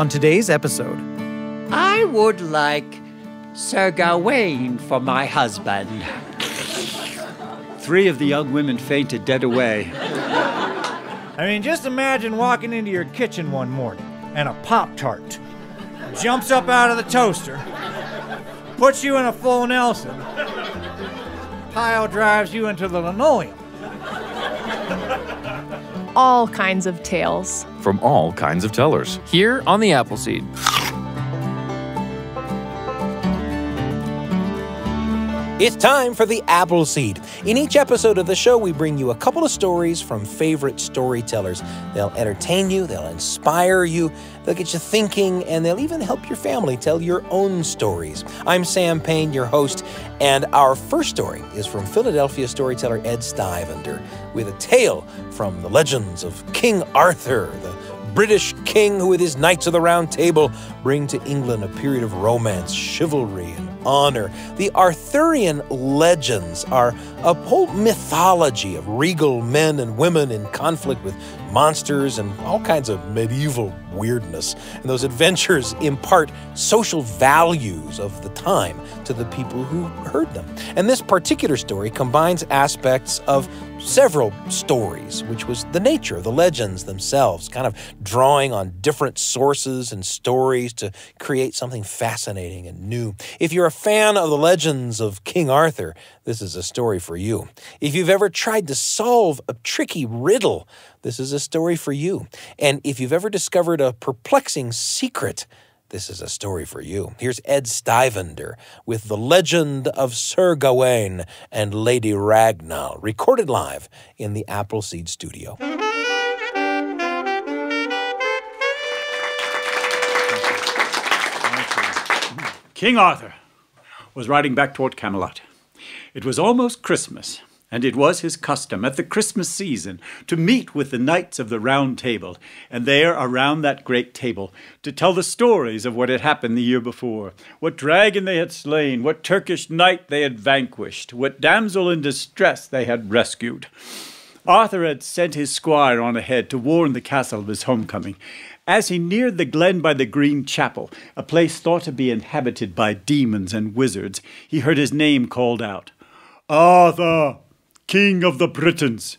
On today's episode, I would like Sir Gawain for my husband. Three of the young women fainted dead away. I mean, just imagine walking into your kitchen one morning and a Pop Tart jumps up out of the toaster, puts you in a full Nelson, pile drives you into the linoleum. All kinds of tales. from all kinds of tellers. Here on the Appleseed. It's time for the Appleseed. In each episode of the show, we bring you a couple of stories from favorite storytellers. They'll entertain you, they'll inspire you, they'll get you thinking, and they'll even help your family tell your own stories. I'm Sam Payne, your host, and our first story is from Philadelphia storyteller Ed Stivender with a tale from the legends of King Arthur, the British king who, with his Knights of the Round Table, bring to England a period of romance, chivalry, and honor. The Arthurian legends are a whole mythology of regal men and women in conflict with monsters and all kinds of medieval weirdness. And those adventures impart social values of the time to the people who heard them. And this particular story combines aspects of several stories, which was the nature of the legends themselves, kind of drawing on different sources and stories to create something fascinating and new. If you're a fan of the legends of King Arthur, this is a story for you. If you've ever tried to solve a tricky riddle, this is a story for you. And if you've ever discovered a perplexing secret, this is a story for you. Here's Ed Stivender with The Legend of Sir Gawain and Lady Ragnell, recorded live in the Appleseed Studio. King Arthur was riding back toward Camelot. It was almost Christmas, and it was his custom at the Christmas season to meet with the knights of the Round Table, and there around that great table to tell the stories of what had happened the year before, what dragon they had slain, what Turkish knight they had vanquished, what damsel in distress they had rescued. Arthur had sent his squire on ahead to warn the castle of his homecoming. As he neared the glen by the Green Chapel, a place thought to be inhabited by demons and wizards, he heard his name called out Arthur, King of the Britons.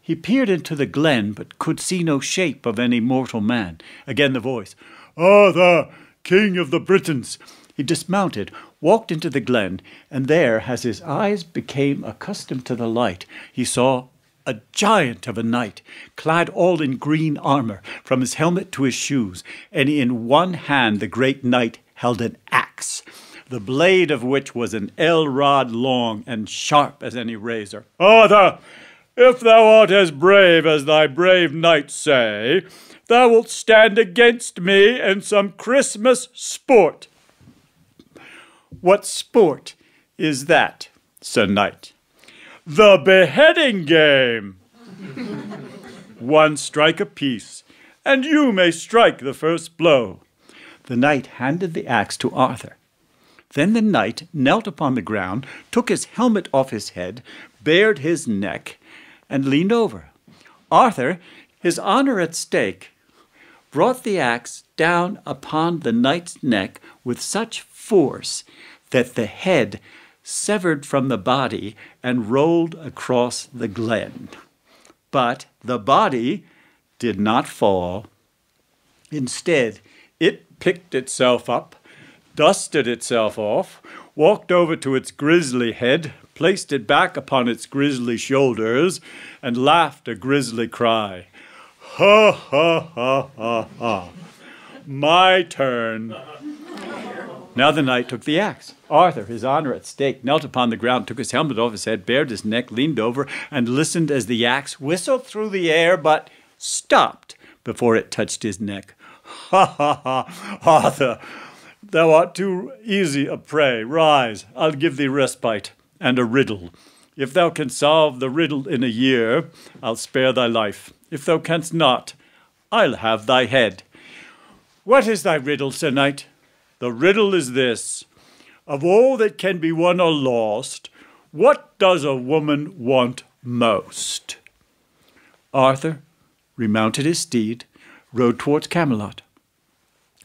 He peered into the glen, but could see no shape of any mortal man. Again the voice ah, Arthur, King of the Britons. He dismounted, walked into the glen, and there, as his eyes became accustomed to the light, he saw a giant of a knight, clad all in green armor, from his helmet to his shoes, and in one hand the great knight held an axe, the blade of which was an ell rod long and sharp as any razor. Arthur, if thou art as brave as thy brave knights say, thou wilt stand against me in some Christmas sport. What sport is that, Sir Knight? The beheading game. One strike apiece, and you may strike the first blow. The knight handed the axe to Arthur. Then the knight knelt upon the ground, took his helmet off his head, bared his neck, and leaned over. Arthur, his honor at stake, brought the axe down upon the knight's neck with such force that the head severed from the body and rolled across the glen. But the body did not fall. Instead, it picked itself up, dusted itself off, walked over to its grisly head, placed it back upon its grisly shoulders, and laughed a grisly cry. Ha ha ha ha ha. My turn. Now the knight took the axe. Arthur, his honor at stake, knelt upon the ground, took his helmet off his head, bared his neck, leaned over, and listened as the axe whistled through the air, but stopped before it touched his neck. Ha ha ha! Arthur, thou art too easy a prey. Rise, I'll give thee respite and a riddle. If thou canst solve the riddle in a year, I'll spare thy life. If thou canst not, I'll have thy head. What is thy riddle, Sir Knight? The riddle is this Of all that can be won or lost, what does a woman want most? Arthur remounted his steed, rode towards Camelot.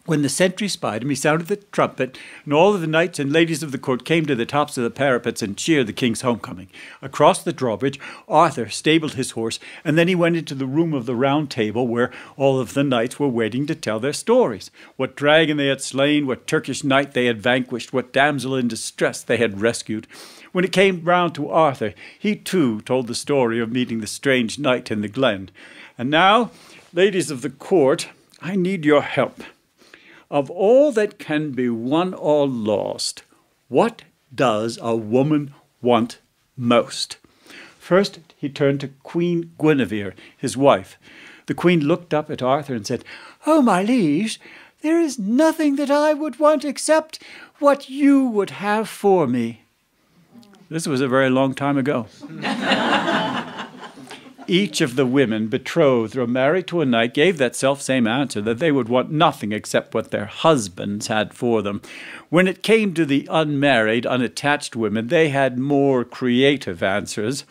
When the sentry spied him, he sounded the trumpet, and all of the knights and ladies of the court came to the tops of the parapets and cheered the king's homecoming. Across the drawbridge, Arthur stabled his horse, and then he went into the room of the round table where all of the knights were waiting to tell their stories what dragon they had slain, what Turkish knight they had vanquished, what damsel in distress they had rescued. When it came round to Arthur, he too told the story of meeting the strange knight in the glen. And now, ladies of the court, I need your help. Of all that can be won or lost, what does a woman want most? First, he turned to Queen Guinevere, his wife. The queen looked up at Arthur and said, Oh, my liege, there is nothing that I would want except what you would have for me. This was a very long time ago. Each of the women betrothed or married to a knight gave that self same answer that they would want nothing except what their husbands had for them. When it came to the unmarried, unattached women, they had more creative answers.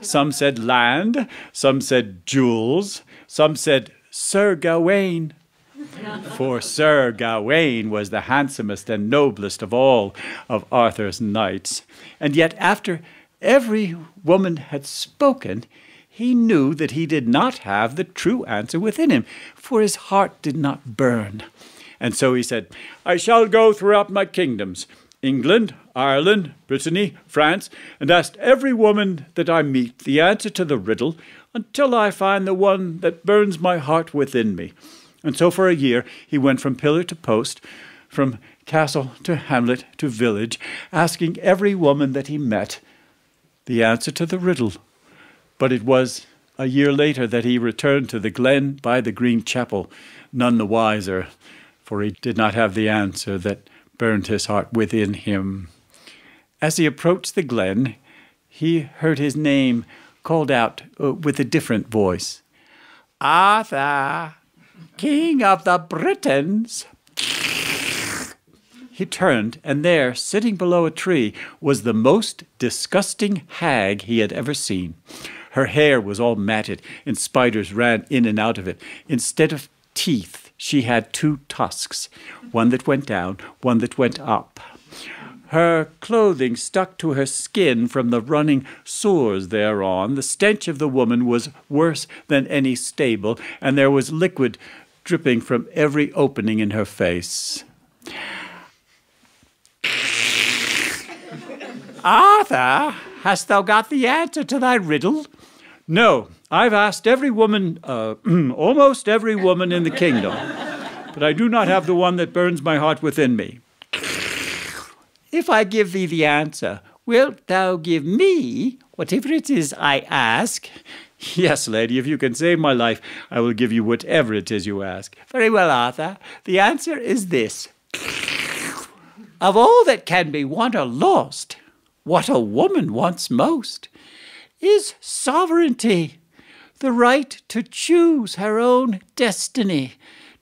Some said land, some said jewels, some said Sir Gawain. For Sir Gawain was the handsomest and noblest of all of Arthur's knights. And yet, after every woman had spoken, he knew that he did not have the true answer within him, for his heart did not burn. And so he said, I shall go throughout my kingdoms, England, Ireland, Brittany, France, and ask every woman that I meet the answer to the riddle until I find the one that burns my heart within me. And so for a year he went from pillar to post, from castle to hamlet to village, asking every woman that he met the answer to the riddle. But it was a year later that he returned to the glen by the green chapel, none the wiser, for he did not have the answer that burned his heart within him. As he approached the glen, he heard his name called out uh, with a different voice Arthur, King of the Britons. He turned, and there, sitting below a tree, was the most disgusting hag he had ever seen. Her hair was all matted, and spiders ran in and out of it. Instead of teeth, she had two tusks, one that went down, one that went up. Her clothing stuck to her skin from the running sores thereon. The stench of the woman was worse than any stable, and there was liquid dripping from every opening in her face. Arthur, hast thou got the answer to thy riddle? No, I've asked every woman, uh, almost every woman in the kingdom, but I do not have the one that burns my heart within me. If I give thee the answer, wilt thou give me whatever it is I ask? Yes, lady, if you can save my life, I will give you whatever it is you ask. Very well, Arthur. The answer is this Of all that can be won or lost, what a woman wants most is sovereignty, the right to choose her own destiny,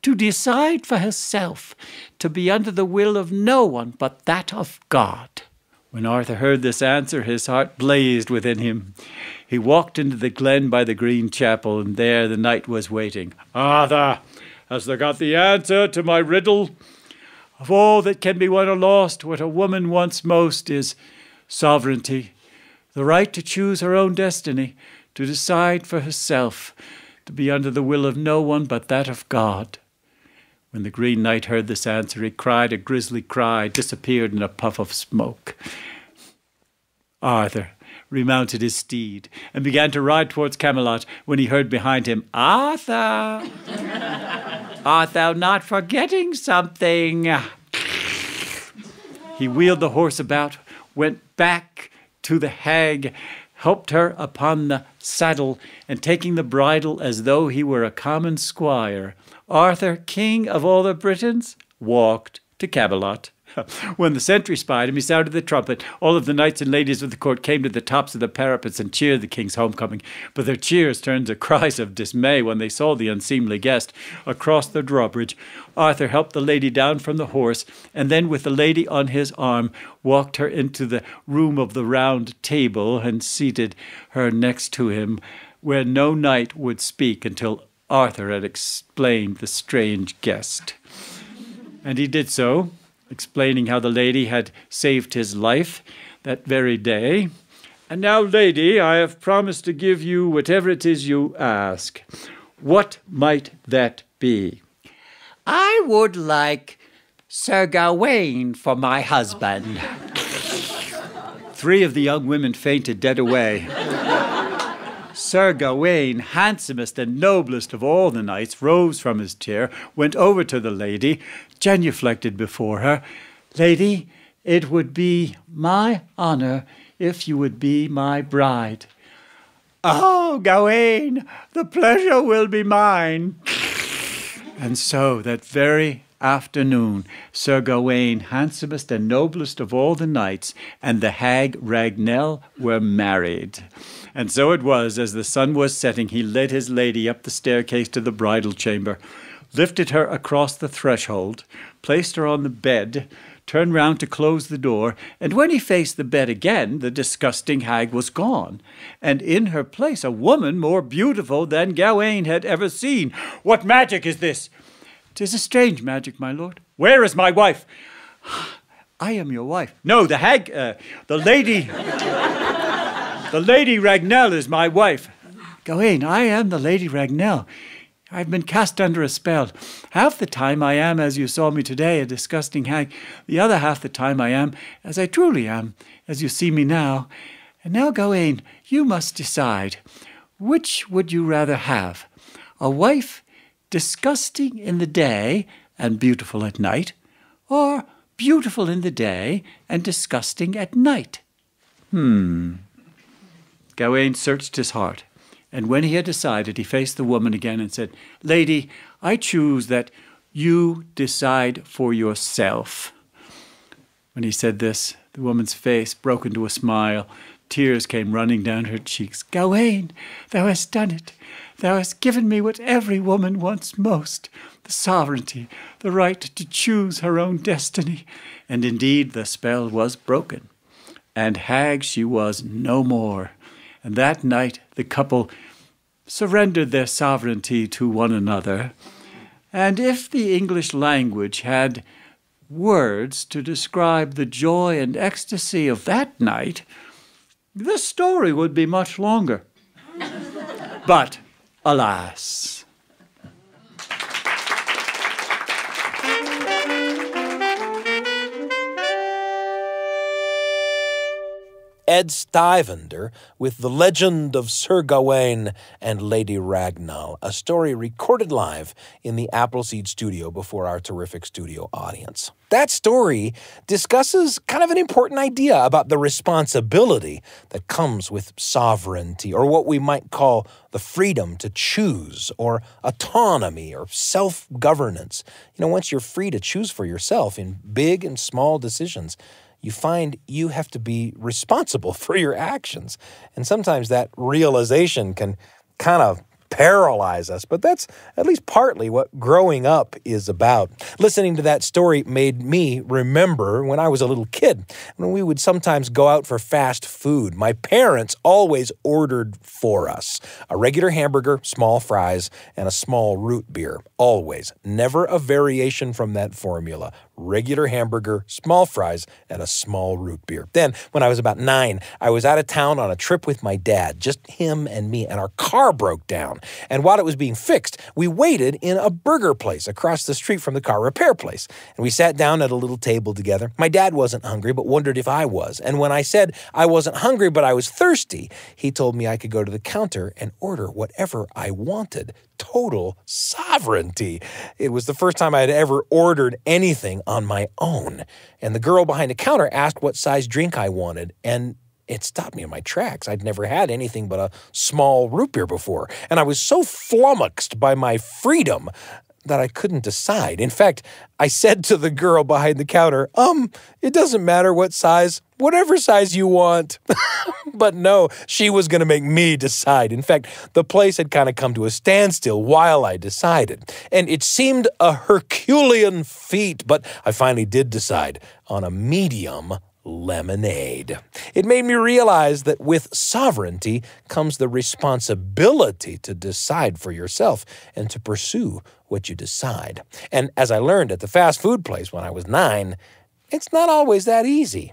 to decide for herself, to be under the will of no one but that of God. When Arthur heard this answer, his heart blazed within him. He walked into the glen by the green chapel, and there the knight was waiting. Arthur, hast thou got the answer to my riddle? Of all that can be won or lost, what a woman wants most is sovereignty, the right to choose her own destiny, to decide for herself, to be under the will of no one but that of God. When the Green Knight heard this answer, he cried a grisly cry, disappeared in a puff of smoke. Arthur remounted his steed and began to ride towards Camelot when he heard behind him, Arthur! Art thou not forgetting something? He wheeled the horse about, went back to the hag, helped her upon the saddle, and taking the bridle as though he were a common squire, Arthur, king of all the Britons, walked to Camelot. when the sentry spied him, he sounded the trumpet. All of the knights and ladies of the court came to the tops of the parapets and cheered the king's homecoming. But their cheers turned to cries of dismay when they saw the unseemly guest across the drawbridge. Arthur helped the lady down from the horse, and then, with the lady on his arm, walked her into the room of the round table and seated her next to him, where no knight would speak until Arthur had explained the strange guest. And he did so, explaining how the lady had saved his life that very day. And now, lady, I have promised to give you whatever it is you ask. What might that be? I would like Sir Gawain for my husband. Three of the young women fainted dead away. Sir Gawain, handsomest and noblest of all the knights, rose from his chair, went over to the lady, genuflected before her. Lady, it would be my honor if you would be my bride. Oh, Gawain, the pleasure will be mine. And so that very afternoon, Sir Gawain, handsomest and noblest of all the knights, and the hag Ragnell were married. And so it was, as the sun was setting, he led his lady up the staircase to the bridal chamber, lifted her across the threshold, placed her on the bed, turned round to close the door, and when he faced the bed again, the disgusting hag was gone, and in her place a woman more beautiful than Gawain had ever seen. What magic is this? Tis a strange magic, my lord. Where is my wife? I am your wife. No, the hag, uh, the lady, the lady Ragnell is my wife. Gawain, I am the lady Ragnell. I've been cast under a spell. Half the time I am, as you saw me today, a disgusting hag. The other half the time I am, as I truly am, as you see me now. And now, Gawain, you must decide. Which would you rather have? A wife disgusting in the day and beautiful at night, or beautiful in the day and disgusting at night? Hmm. Gawain searched his heart, and when he had decided, he faced the woman again and said, Lady, I choose that you decide for yourself. When he said this, the woman's face broke into a smile. Tears came running down her cheeks. Gawain, thou hast done it. Thou hast given me what every woman wants most the sovereignty, the right to choose her own destiny. And indeed, the spell was broken, and hag she was no more. And that night, the couple surrendered their sovereignty to one another. And if the English language had words to describe the joy and ecstasy of that night, the story would be much longer. but alas. Ed Stivender with The Legend of Sir Gawain and Lady Ragnell, a story recorded live in the Appleseed studio before our terrific studio audience. That story discusses kind of an important idea about the responsibility that comes with sovereignty, or what we might call the freedom to choose, or autonomy, or self governance. You know, once you're free to choose for yourself in big and small decisions, you find you have to be responsible for your actions. And sometimes that realization can kind of paralyze us, but that's at least partly what growing up is about. Listening to that story made me remember when I was a little kid, when we would sometimes go out for fast food. My parents always ordered for us a regular hamburger, small fries, and a small root beer. Always. Never a variation from that formula regular hamburger, small fries, and a small root beer. Then, when I was about nine, I was out of town on a trip with my dad, just him and me, and our car broke down. And while it was being fixed, we waited in a burger place across the street from the car repair place. And we sat down at a little table together. My dad wasn't hungry, but wondered if I was. And when I said I wasn't hungry, but I was thirsty, he told me I could go to the counter and order whatever I wanted total sovereignty. It was the first time I had ever ordered anything on my own. And the girl behind the counter asked what size drink I wanted, and it stopped me in my tracks. I'd never had anything but a small root beer before, and I was so flummoxed by my freedom that I couldn't decide. In fact, I said to the girl behind the counter, Um, it doesn't matter what size, whatever size you want. but no, she was going to make me decide. In fact, the place had kind of come to a standstill while I decided. And it seemed a Herculean feat, but I finally did decide on a medium lemonade. It made me realize that with sovereignty comes the responsibility to decide for yourself and to pursue what you decide. And as I learned at the fast food place when I was nine, it's not always that easy.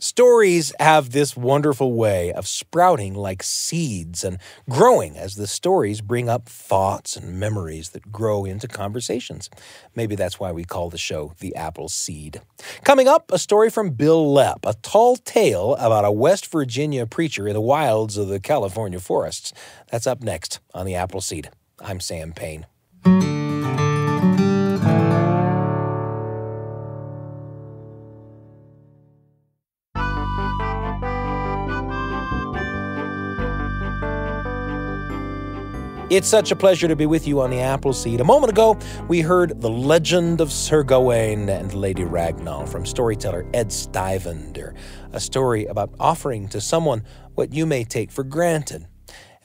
Stories have this wonderful way of sprouting like seeds and growing as the stories bring up thoughts and memories that grow into conversations. Maybe that's why we call the show The Apple Seed. Coming up, a story from Bil Lepp, a tall tale about a West Virginia preacher in the wilds of the California forests. That's up next on The Apple Seed. I'm Sam Payne. It's such a pleasure to be with you on the Appleseed. A moment ago, we heard The Legend of Sir Gawain and Lady Ragnell from storyteller Ed Stivender, a story about offering to someone what you may take for granted.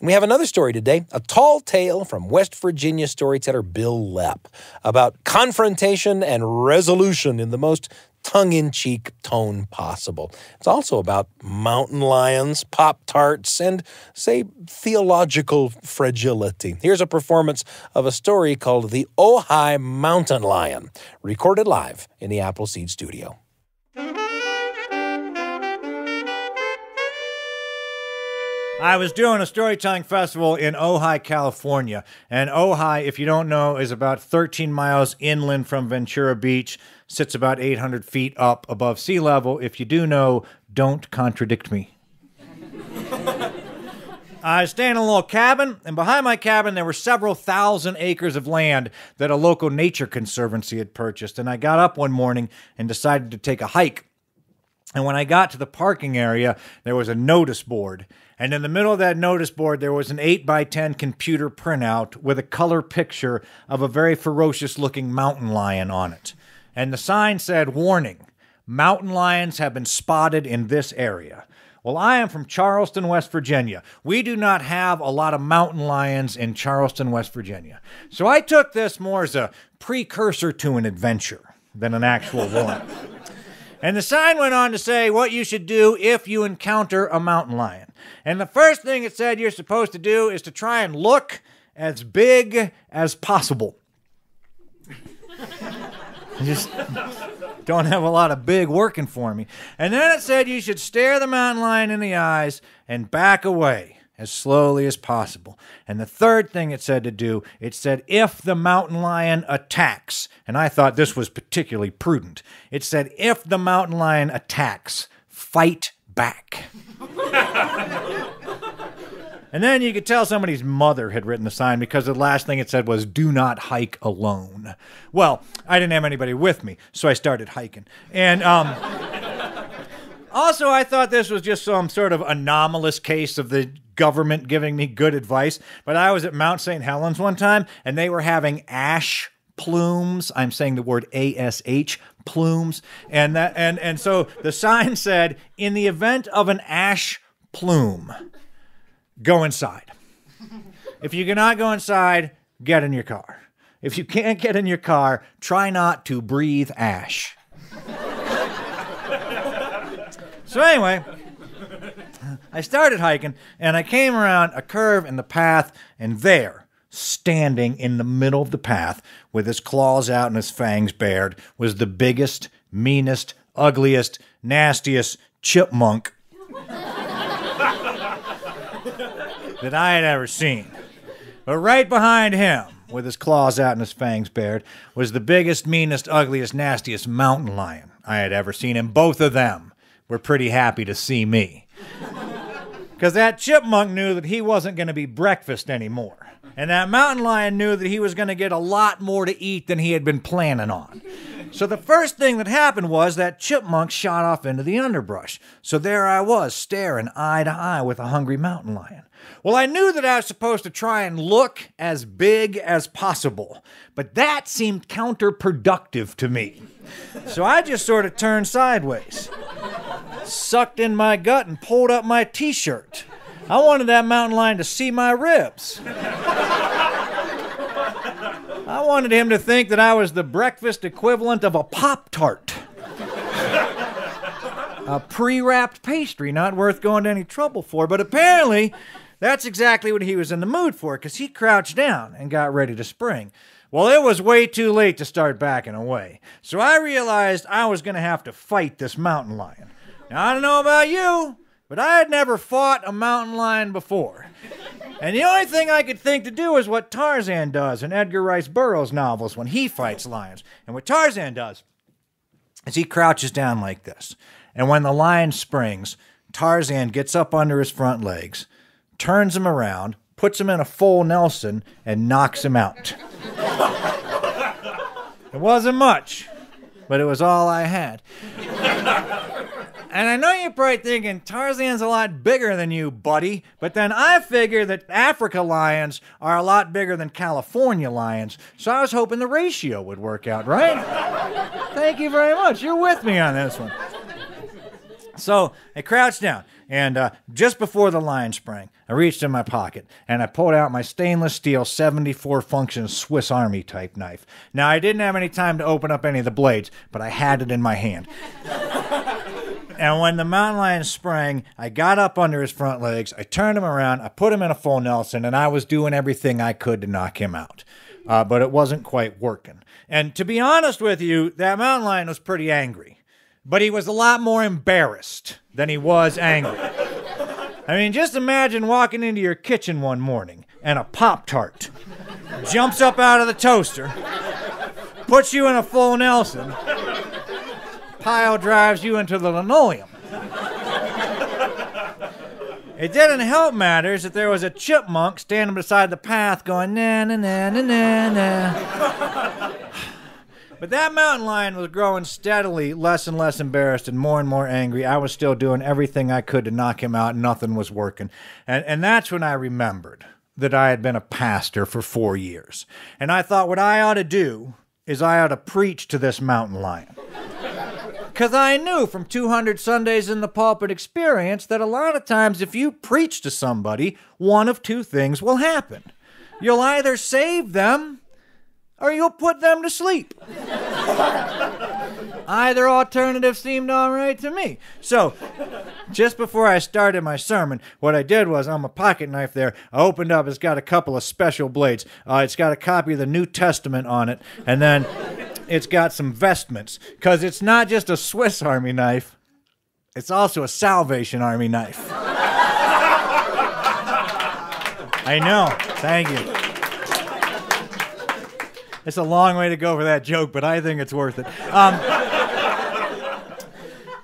We have another story today, a tall tale from West Virginia storyteller Bil Lepp about confrontation and resolution in the most tongue in cheek tone possible. It's also about mountain lions, Pop Tarts, and, say, theological fragility. Here's a performance of a story called The Ojai Mountain Lion, recorded live in the Appleseed Studio. I was doing a storytelling festival in Ojai, California. And Ojai, if you don't know, is about 13 miles inland from Ventura Beach, sits about 800 feet up above sea level. If you do know, don't contradict me. I stay in a little cabin, and behind my cabin there were several thousand acres of land that a local nature conservancy had purchased. And I got up one morning and decided to take a hike. And when I got to the parking area, there was a notice board. And in the middle of that notice board, there was an 8 by 10 computer printout with a color picture of a very ferocious looking mountain lion on it. And the sign said, Warning, mountain lions have been spotted in this area. Well, I am from Charleston, West Virginia. We do not have a lot of mountain lions in Charleston, West Virginia. So I took this more as a precursor to an adventure than an actual one. And the sign went on to say what you should do if you encounter a mountain lion. And the first thing it said you're supposed to do is to try and look as big as possible. Just don't have a lot of big working for me. And then it said you should stare the mountain lion in the eyes and back away as slowly as possible. And the third thing it said to do, it said if the mountain lion attacks, and I thought this was particularly prudent, it said if the mountain lion attacks, fight back. and then you could tell somebody's mother had written the sign because the last thing it said was do not hike alone. Well, I didn't have anybody with me, so I started hiking. And um also, I thought this was just some sort of anomalous case of the government giving me good advice. But I was at Mount St. Helens one time, and they were having ash plumes. I'm saying the word ASH plumes, and that and and so the sign said, "In the event of an ash plume, go inside. If you cannot go inside, get in your car. If you can't get in your car, try not to breathe ash." So anyway, I started hiking and I came around a curve in the path, and there, standing in the middle of the path with his claws out and his fangs bared, was the biggest, meanest, ugliest, nastiest chipmunk that I had ever seen. But right behind him, with his claws out and his fangs bared, was the biggest, meanest, ugliest, nastiest mountain lion I had ever seen, and both of them were pretty happy to see me. Because that chipmunk knew that he wasn't going to be breakfast anymore. And that mountain lion knew that he was going to get a lot more to eat than he had been planning on. So the first thing that happened was that chipmunk shot off into the underbrush. So there I was, staring eye to eye with a hungry mountain lion. Well, I knew that I was supposed to try and look as big as possible, but that seemed counterproductive to me. So I just sort of turned sideways, sucked in my gut, and pulled up my t shirt. I wanted that mountain lion to see my ribs. I wanted him to think that I was the breakfast equivalent of a Pop Tart. a pre wrapped pastry, not worth going to any trouble for. But apparently, that's exactly what he was in the mood for, because he crouched down and got ready to spring. Well, it was way too late to start backing away. So I realized I was going to have to fight this mountain lion. Now, I don't know about you, but I had never fought a mountain lion before. And the only thing I could think to do is what Tarzan does in Edgar Rice Burroughs novels when he fights lions. And what Tarzan does is he crouches down like this. And when the lion springs, Tarzan gets up under his front legs, turns him around, puts him in a full Nelson, and knocks him out. it wasn't much, but it was all I had. And I know you're probably thinking Tarzan's a lot bigger than you, buddy, but then I figure that Africa lions are a lot bigger than California lions, so I was hoping the ratio would work out, right? Thank you very much. You're with me on this one. So I crouched down, and uh, just before the lion sprang, I reached in my pocket and I pulled out my stainless steel 74 function Swiss Army type knife. Now, I didn't have any time to open up any of the blades, but I had it in my hand. And when the mountain lion sprang, I got up under his front legs, I turned him around, I put him in a full Nelson, and I was doing everything I could to knock him out. Uh, but it wasn't quite working. And to be honest with you, that mountain lion was pretty angry. But he was a lot more embarrassed than he was angry. I mean, just imagine walking into your kitchen one morning and a Pop Tart jumps up out of the toaster, puts you in a full Nelson, pile drives you into the linoleum. It didn't help matters that there was a chipmunk standing beside the path going na na na na na na. But that mountain lion was growing steadily less and less embarrassed and more and more angry. I was still doing everything I could to knock him out. Nothing was working. And, and that's when I remembered that I had been a pastor for four years. And I thought what I ought to do is I ought to preach to this mountain lion. Because I knew from 200 Sundays in the pulpit experience that a lot of times if you preach to somebody, one of two things will happen. You'll either save them or you'll put them to sleep. Either alternative seemed all right to me. So, just before I started my sermon, what I did was on my pocket knife there, I opened up, it's got a couple of special blades. Uh, it's got a copy of the New Testament on it, and then it's got some vestments, because it's not just a Swiss Army knife, it's also a Salvation Army knife. I know. Thank you. It's a long way to go for that joke, but I think it's worth it. Um,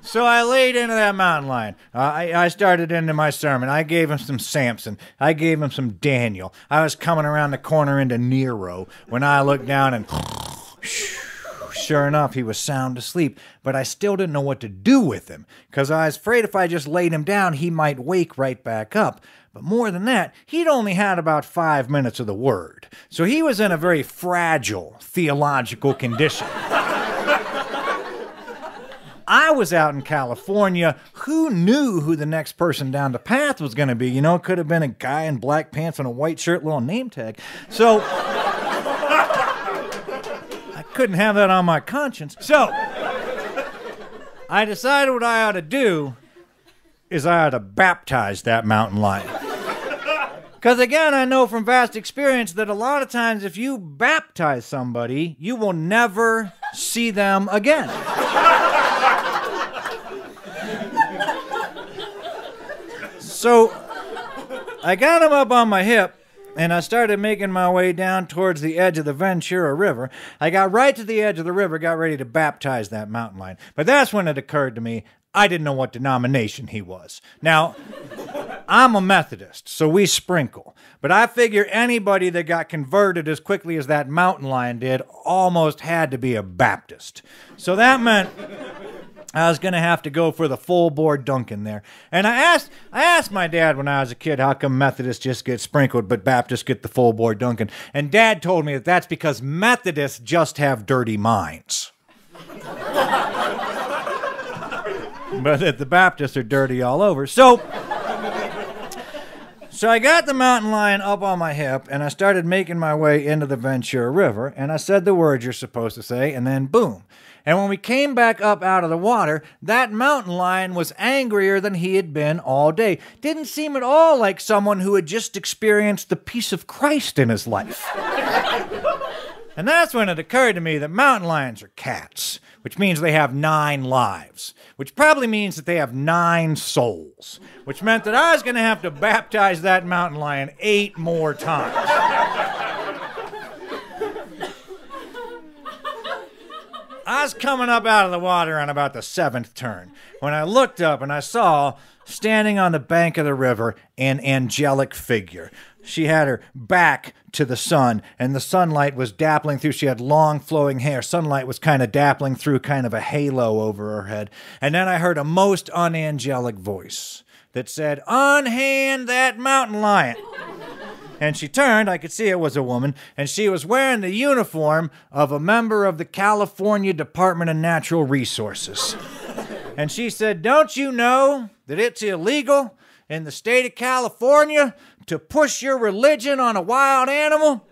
so I laid into that mountain lion. Uh, I, I started into my sermon. I gave him some Samson. I gave him some Daniel. I was coming around the corner into Nero when I looked down and. Sure enough, he was sound asleep, but I still didn't know what to do with him because I was afraid if I just laid him down, he might wake right back up. But more than that, he'd only had about five minutes of the word, so he was in a very fragile theological condition. I was out in California. Who knew who the next person down the path was going to be? You know, it could have been a guy in black pants and a white shirt, little name tag. So couldn't have that on my conscience. So I decided what I ought to do is I ought to baptize that mountain lion. Because again, I know from vast experience that a lot of times if you baptize somebody, you will never see them again. so I got him up on my hip and I started making my way down towards the edge of the Ventura River. I got right to the edge of the river, got ready to baptize that mountain lion. But that's when it occurred to me I didn't know what denomination he was. Now, I'm a Methodist, so we sprinkle. But I figure anybody that got converted as quickly as that mountain lion did almost had to be a Baptist. So that meant I was going to have to go for the full board Duncan there. And I asked I asked my dad when I was a kid how come Methodists just get sprinkled but Baptists get the full board Duncan. And dad told me that that's because Methodists just have dirty minds. but that the Baptists are dirty all over. So So I got the mountain lion up on my hip and I started making my way into the Ventura River and I said the words you're supposed to say and then boom. And when we came back up out of the water, that mountain lion was angrier than he had been all day. Didn't seem at all like someone who had just experienced the peace of Christ in his life. and that's when it occurred to me that mountain lions are cats, which means they have nine lives, which probably means that they have nine souls, which meant that I was going to have to baptize that mountain lion eight more times. I was coming up out of the water on about the seventh turn when I looked up and I saw, standing on the bank of the river, an angelic figure. She had her back to the sun, and the sunlight was dappling through. She had long flowing hair. Sunlight was kind of dappling through, kind of a halo over her head. And then I heard a most unangelic voice that said, Unhand that mountain lion and she turned. I could see it was a woman, and she was wearing the uniform of a member of the California Department of Natural Resources. and she said, Don't you know that it's illegal in the state of California to push your religion on a wild animal?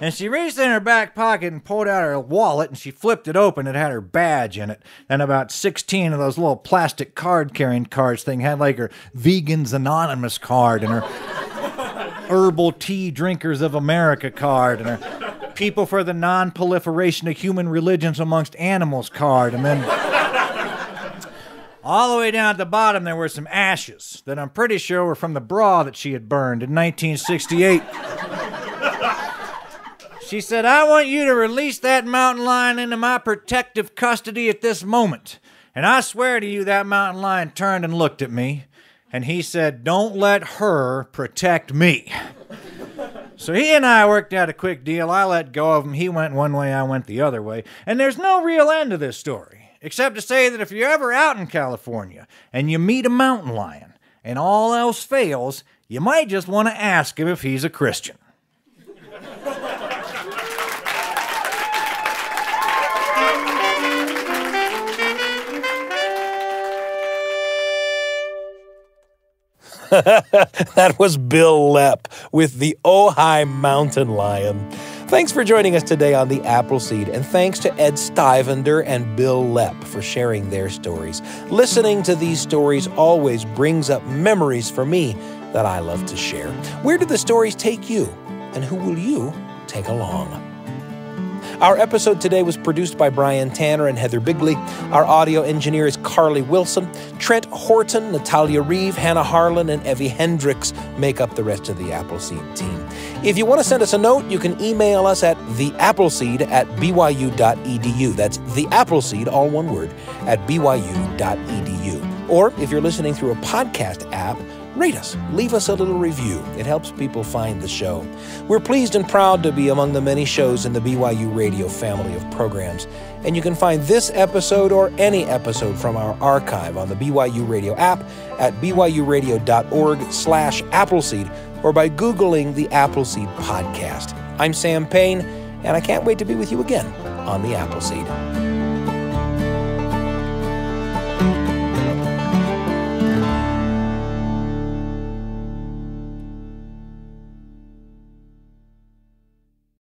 And she reached in her back pocket and pulled out her wallet and she flipped it open. It had her badge in it. And about 16 of those little plastic card carrying cards thing had like her Vegans Anonymous card and her Herbal Tea Drinkers of America card and People for the Non Proliferation of Human Religions Amongst Animals card. And then all the way down at the bottom, there were some ashes that I'm pretty sure were from the bra that she had burned in 1968. She said, I want you to release that mountain lion into my protective custody at this moment. And I swear to you, that mountain lion turned and looked at me and he said, Don't let her protect me. So he and I worked out a quick deal. I let go of him. He went one way, I went the other way. And there's no real end to this story, except to say that if you're ever out in California and you meet a mountain lion and all else fails, you might just want to ask him if he's a Christian. that was Bil Lepp with the Ojai Mountain Lion. Thanks for joining us today on the Appleseed, and thanks to Ed Stivender and Bil Lepp for sharing their stories. Listening to these stories always brings up memories for me that I love to share. Where do the stories take you, and who will you take along? Our episode today was produced by Brian Tanner and Heather Bigley. Our audio engineer is Carly Wilson. Trent Horton, Natalia Reeve, Hannah Harlan, and Evie Hendricks make up the rest of the Appleseed team. If you want to send us a note, you can email us at theappleseed at byu.edu. That's the Appleseed, all one word, at byu.edu. Or if you're listening through a podcast app, Rate us, leave us a little review. It helps people find the show. We're pleased and proud to be among the many shows in the BYU Radio family of programs. And you can find this episode or any episode from our archive on the BYU Radio app at byuradio.org slash Appleseed or by Googling the Appleseed Podcast. I'm Sam Payne, and I can't wait to be with you again on the Appleseed.